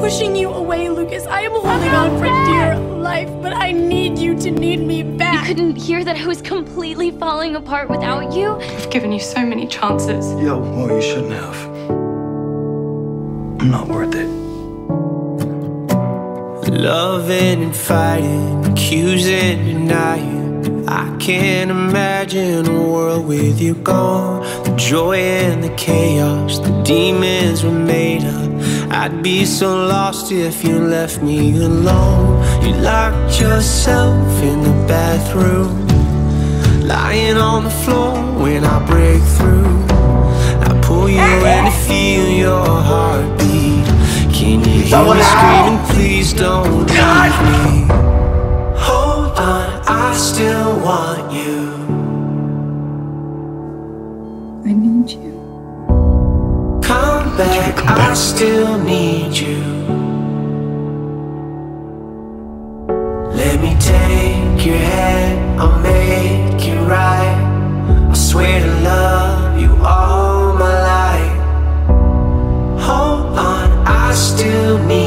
pushing you away, Lucas. I am holding on for dear life, but I need you to need me back. You couldn't hear that I was completely falling apart without you? I've given you so many chances. Yo, well, you shouldn't have. I'm not worth it. Loving and fighting, accusing, denying. I can't imagine a world with you gone. The joy and the chaos, the demons were made up. I'd be so lost if you left me alone. You locked yourself in the bathroom, lying on the floor when I break through. I pull you in to feel your heartbeat. Can you hear me screaming? Please don't leave me. Hold on, I still want you. I need you back, I still need you. Let me take your hand, I'll make it right. I swear to love you all my life. Hold on, I still need